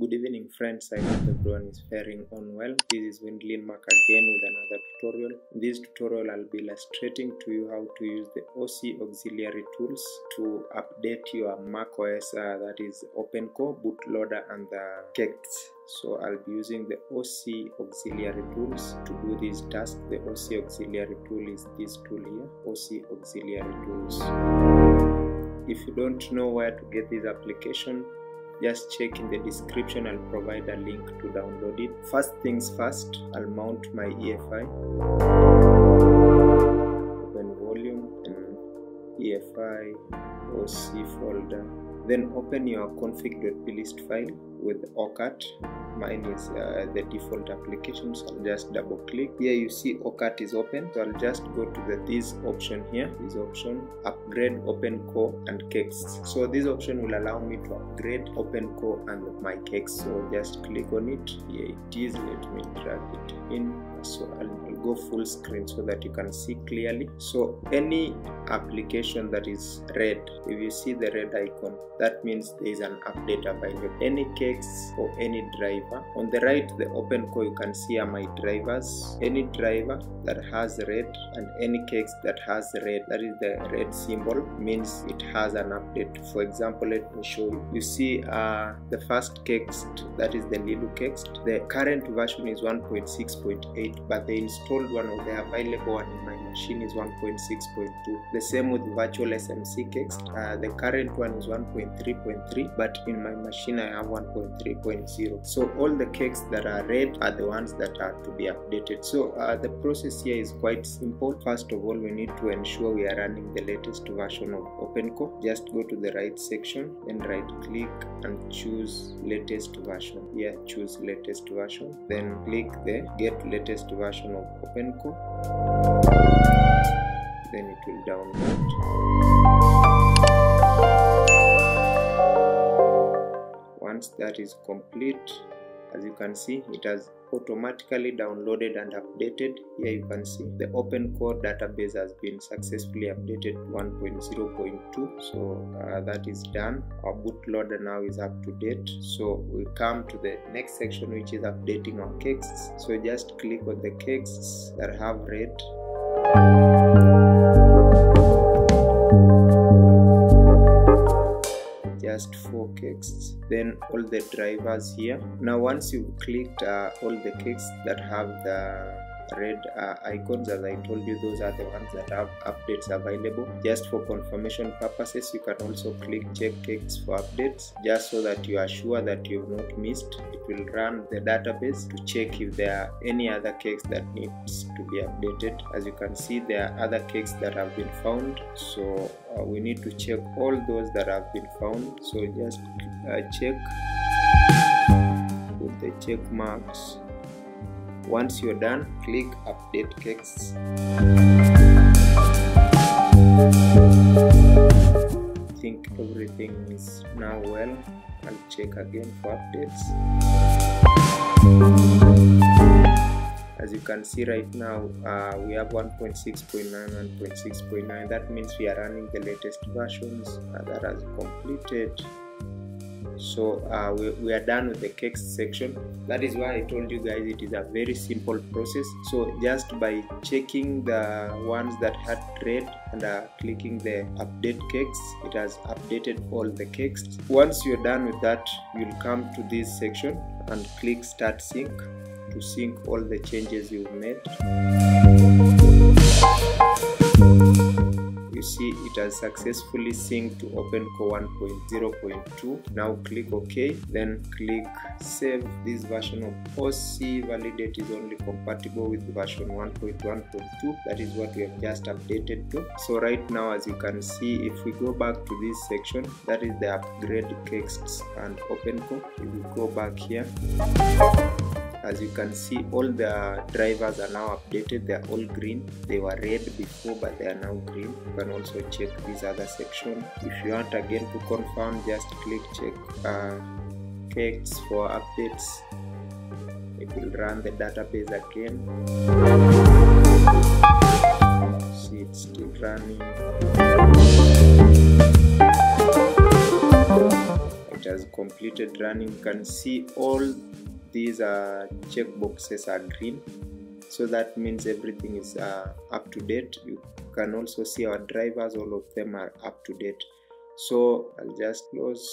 Good evening friends, I hope everyone is faring on well. This is WinLinMac again with another tutorial. In this tutorial I'll be illustrating to you how to use the OC auxiliary tools to update your Mac OS uh, that is OpenCore, bootloader and the kexts. So I'll be using the OC auxiliary tools to do this task. The OC auxiliary tool is this tool here, OC auxiliary tools. If you don't know where to get this application, just check in the description. I'll provide a link to download it. First things first i'll mount my efi open volume and efi oc folder. Then open your config.plist file with OCAT. Mine is uh, the default application, so I'll just double click. Here you see OCAT is open, so I'll just go to the this option here, this option, upgrade OpenCore and kexts. So this option will allow me to upgrade OpenCore and my kexts. So just click on it. Here it is. Let me drag it in. So I'll, I'll go full screen so that you can see clearly. So any application that is red, if you see the red icon, that means there is an update available. Any kext or any driver. On the right, the open core, you can see are my drivers. Any driver that has red and any kext that has red, that is the red symbol, means it has an update. For example, let me show you. You see uh, the first kext, that is the Lilu kext. The current version is 1.6.8, but the installed one or the available one in my machine is 1.6.2. The same with VirtualSMC kext. Uh, the current one is 1.3.3, but in my machine I have 1.3.0. So all the kexts that are red are the ones that are to be updated. So uh, the process here is quite simple. First of all, we need to ensure we are running the latest version of OpenCore. Just go to the right section, then right click and choose latest version. Here choose latest version. Then click the get latest version of OpenCore. Then it will download. once that is complete as you can see it has automatically downloaded and updated. Here you can see the OpenCore database has been successfully updated to 1.0.2 so uh, that is done. Our bootloader now is up to date. So we come to the next section which is updating our kexts so just click on the kexts that have red just four kexts then all the drivers here. Now once you've clicked uh, all the kexts that have the red uh, icons. As i told you those are the ones that have updates available. Just for confirmation purposes you can also click check kexts for updates just so that you are sure that you've not missed. It will run the database to check if there are any other kexts that needs to be updated. As you can see there are other kexts that have been found. So uh, we need to check all those that have been found. So just uh, check with the check marks once you're done click update kexts I think everything is now well. I'll check again for updates. As you can see right now uh, we have 1.6.9 and 1.6.9 that means we are running the latest versions. Uh, that has completed so uh, we, we, are done with the kext section. That is why i told you guys it is a very simple process. So just by checking the ones that had red and uh, clicking the update kexts it has updated all the kexts once you're done with that you'll come to this section and click start sync to sync all the changes you've made you see it has successfully synced to OpenCore 1.0.2 now click OK then click save this version of OC validate is only compatible with version 1.1.2 that is what we have just updated to. So right now as you can see if we go back to this section that is the upgrade kexts and OpenCore if we go back here as you can see all the drivers are now updated. They're all green. They were red before but they are now green. You can also check this other section if you want again to confirm just click check uh, for updates. It will run the database again. See it's still running. It has completed running. You can see all these uh, check boxes are green. So that means everything is uh, up to date. You can also see our drivers all of them are up to date. So i'll just close.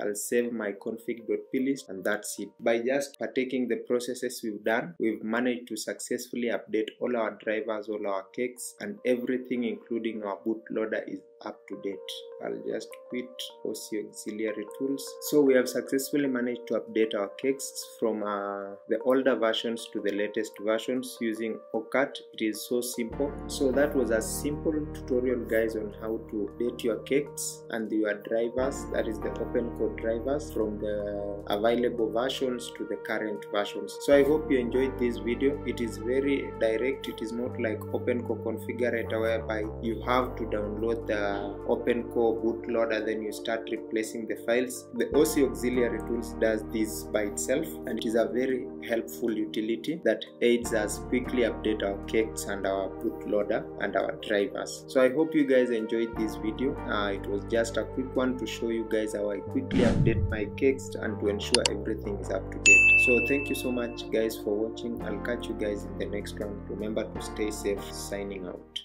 I'll save my config.plist and that's it. By just partaking the processes we've done, we've managed to successfully update all our drivers, all our kexts and everything including our bootloader is up to date. I'll just quit OC auxiliary tools. So we have successfully managed to update our kexts from uh, the older versions to the latest versions using OCAT. It is so simple. So that was a simple tutorial guys on how to update your kexts and your drivers that is the OpenCore drivers from the available versions to the current versions. So I hope you enjoyed this video. It is very direct. It is not like open OpenCore configurator whereby you have to download the OpenCore bootloader then you start replacing the files. The OC auxiliary tools does this by itself and it is a very helpful utility that aids us quickly update our kexts and our bootloader and our drivers. So I hope you guys enjoyed this video. Uh, it was just a quick one to show you guys how I quickly update my kexts and to ensure everything is up to date. So thank you so much guys for watching. I'll catch you guys in the next one. Remember to stay safe. Signing out.